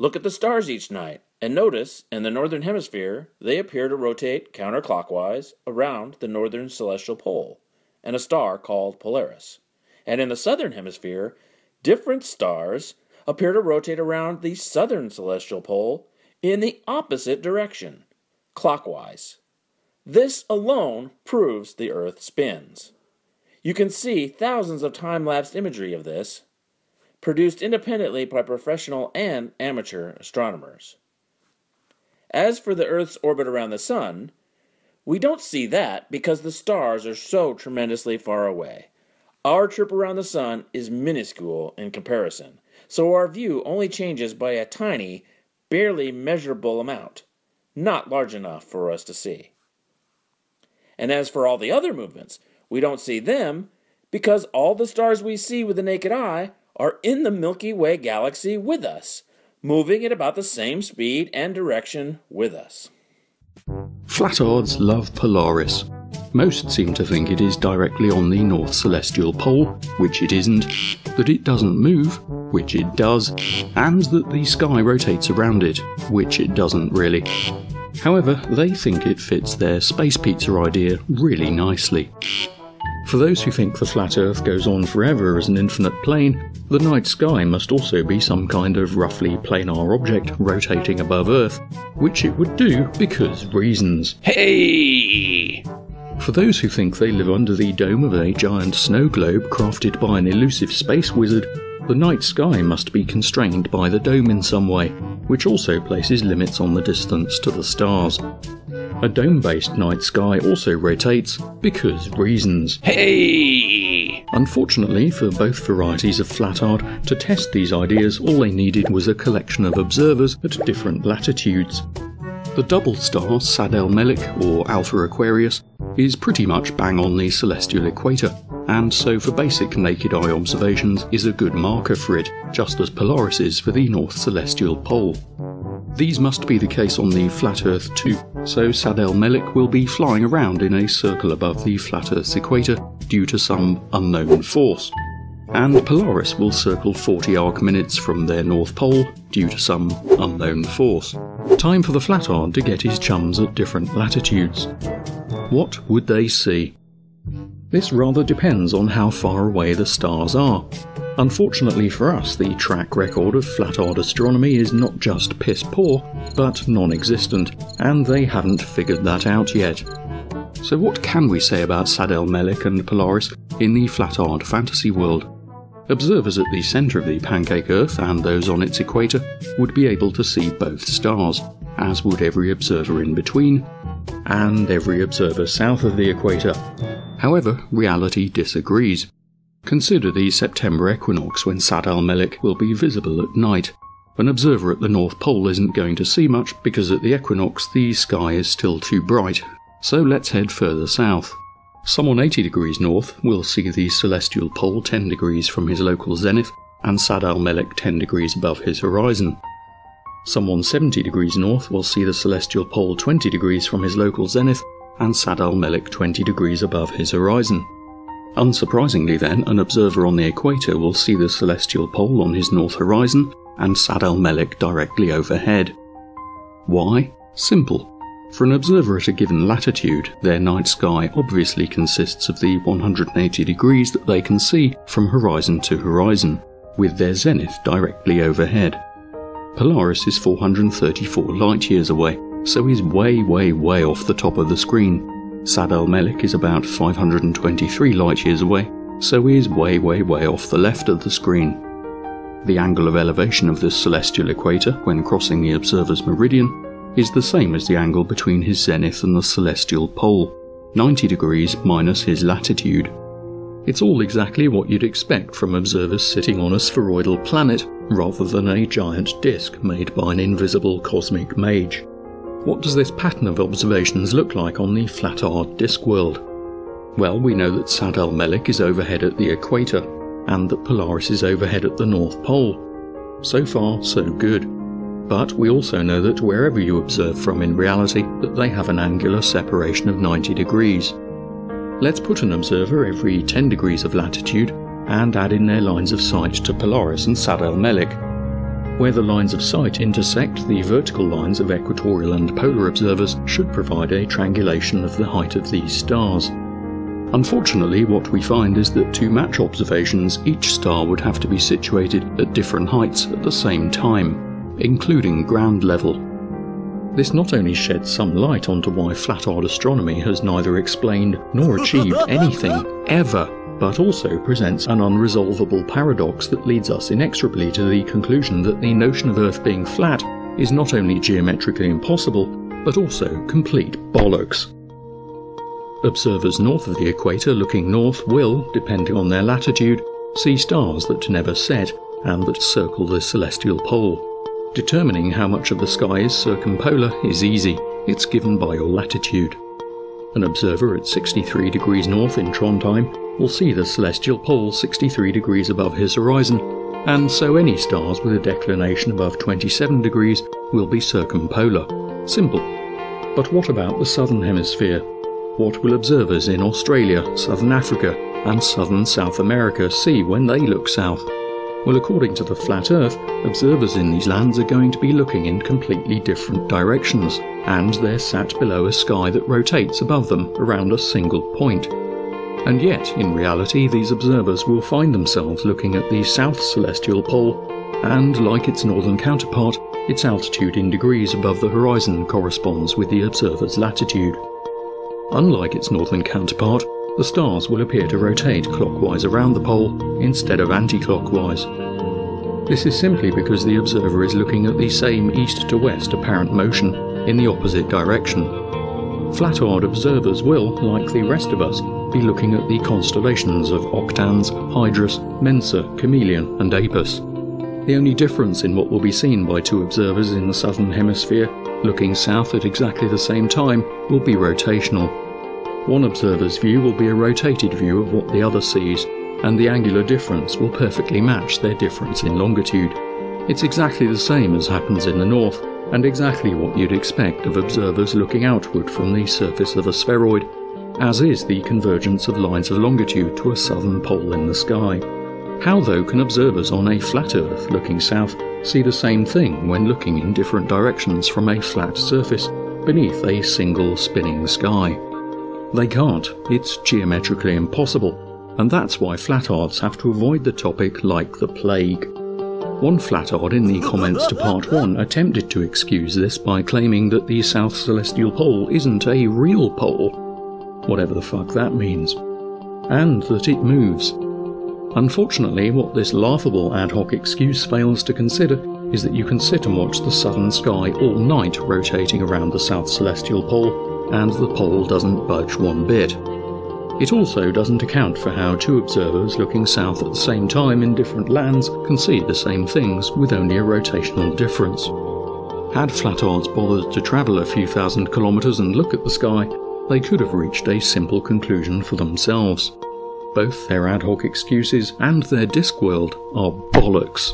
Look at the stars each night and notice in the northern hemisphere they appear to rotate counterclockwise around the northern celestial pole and a star called Polaris. And in the southern hemisphere, different stars appear to rotate around the southern celestial pole in the opposite direction, clockwise. This alone proves the Earth spins. You can see thousands of time lapse imagery of this produced independently by professional and amateur astronomers. As for the Earth's orbit around the Sun, we don't see that because the stars are so tremendously far away. Our trip around the Sun is minuscule in comparison, so our view only changes by a tiny, barely measurable amount, not large enough for us to see. And as for all the other movements, we don't see them because all the stars we see with the naked eye are in the Milky Way galaxy with us, moving at about the same speed and direction with us. Flatards love Polaris. Most seem to think it is directly on the North Celestial Pole, which it isn't, that it doesn't move, which it does, and that the sky rotates around it, which it doesn't really. However, they think it fits their space pizza idea really nicely. For those who think the flat Earth goes on forever as an infinite plane, the night sky must also be some kind of roughly planar object rotating above Earth, which it would do because reasons. Hey! For those who think they live under the dome of a giant snow globe crafted by an elusive space wizard, the night sky must be constrained by the dome in some way, which also places limits on the distance to the stars. A dome based night sky also rotates because reasons. Hey! Unfortunately for both varieties of flat flatard, to test these ideas, all they needed was a collection of observers at different latitudes. The double star Sad el Melik, or Alpha Aquarius, is pretty much bang on the celestial equator, and so for basic naked eye observations is a good marker for it, just as Polaris is for the North Celestial Pole. These must be the case on the flat Earth too, so Sad el Melik will be flying around in a circle above the flat Earth's equator due to some unknown force. And Polaris will circle 40 arc minutes from their north pole due to some unknown force. Time for the Flatard to get his chums at different latitudes. What would they see? This rather depends on how far away the stars are. Unfortunately for us, the track record of flat-earth astronomy is not just piss poor, but non-existent, and they haven't figured that out yet. So what can we say about Sad el Melik and Polaris in the flat-earth fantasy world? Observers at the centre of the pancake Earth and those on its equator would be able to see both stars, as would every observer in between, and every observer south of the equator, However, reality disagrees. Consider the September equinox when Sad al Melik will be visible at night. An observer at the North Pole isn't going to see much because at the equinox the sky is still too bright. So let's head further south. Someone 80 degrees north will see the celestial pole 10 degrees from his local zenith and Sad al Melik 10 degrees above his horizon. Someone 70 degrees north will see the celestial pole 20 degrees from his local zenith and Sad al Melik 20 degrees above his horizon. Unsurprisingly, then, an observer on the equator will see the celestial pole on his north horizon and Sad al Melik directly overhead. Why? Simple. For an observer at a given latitude, their night sky obviously consists of the 180 degrees that they can see from horizon to horizon, with their zenith directly overhead. Polaris is 434 light years away, so he's way, way, way off the top of the screen. Sad al Melik is about 523 light years away, so he is way, way, way off the left of the screen. The angle of elevation of this celestial equator when crossing the observer's meridian is the same as the angle between his zenith and the celestial pole, 90 degrees minus his latitude. It's all exactly what you'd expect from observers sitting on a spheroidal planet rather than a giant disk made by an invisible cosmic mage. What does this pattern of observations look like on the flat-earth disk world? Well, we know that Sad al Melik is overhead at the equator, and that Polaris is overhead at the North Pole. So far, so good. But we also know that wherever you observe from in reality, that they have an angular separation of 90 degrees. Let's put an observer every 10 degrees of latitude and add in their lines of sight to Polaris and Sad al Melik. Where the lines of sight intersect the vertical lines of equatorial and polar observers should provide a triangulation of the height of these stars. Unfortunately, what we find is that to match observations, each star would have to be situated at different heights at the same time, including ground level. This not only sheds some light onto why flat earth astronomy has neither explained nor achieved anything ever but also presents an unresolvable paradox that leads us inexorably to the conclusion that the notion of Earth being flat is not only geometrically impossible, but also complete bollocks. Observers north of the equator looking north will, depending on their latitude, see stars that never set and that circle the celestial pole. Determining how much of the sky is circumpolar is easy, it's given by your latitude. An observer at 63 degrees north in Trondheim will see the celestial pole 63 degrees above his horizon, and so any stars with a declination above 27 degrees will be circumpolar. Simple. But what about the southern hemisphere? What will observers in Australia, southern Africa, and southern South America see when they look south? Well, according to the Flat Earth, observers in these lands are going to be looking in completely different directions, and they're sat below a sky that rotates above them around a single point. And yet, in reality, these observers will find themselves looking at the south celestial pole, and like its northern counterpart, its altitude in degrees above the horizon corresponds with the observer's latitude. Unlike its northern counterpart, the stars will appear to rotate clockwise around the pole instead of anti-clockwise. This is simply because the observer is looking at the same east to west apparent motion in the opposite direction. Flat-eyed observers will, like the rest of us, be looking at the constellations of Octans, Hydrus, Mensa, Chamaeleon and Apus. The only difference in what will be seen by two observers in the southern hemisphere, looking south at exactly the same time, will be rotational. One observer's view will be a rotated view of what the other sees, and the angular difference will perfectly match their difference in longitude. It's exactly the same as happens in the north, and exactly what you'd expect of observers looking outward from the surface of a spheroid, as is the convergence of lines of longitude to a southern pole in the sky. How, though, can observers on a flat Earth looking south see the same thing when looking in different directions from a flat surface beneath a single spinning sky? They can't. It's geometrically impossible. And that's why flatards have to avoid the topic like the plague. One flatard in the comments to part 1 attempted to excuse this by claiming that the South Celestial Pole isn't a real pole, whatever the fuck that means, and that it moves. Unfortunately, what this laughable ad hoc excuse fails to consider is that you can sit and watch the southern sky all night rotating around the South Celestial Pole and the pole doesn't budge one bit. It also doesn't account for how two observers looking south at the same time in different lands can see the same things with only a rotational difference. Had flatards bothered to travel a few thousand kilometres and look at the sky, they could have reached a simple conclusion for themselves. Both their ad hoc excuses and their Discworld are bollocks.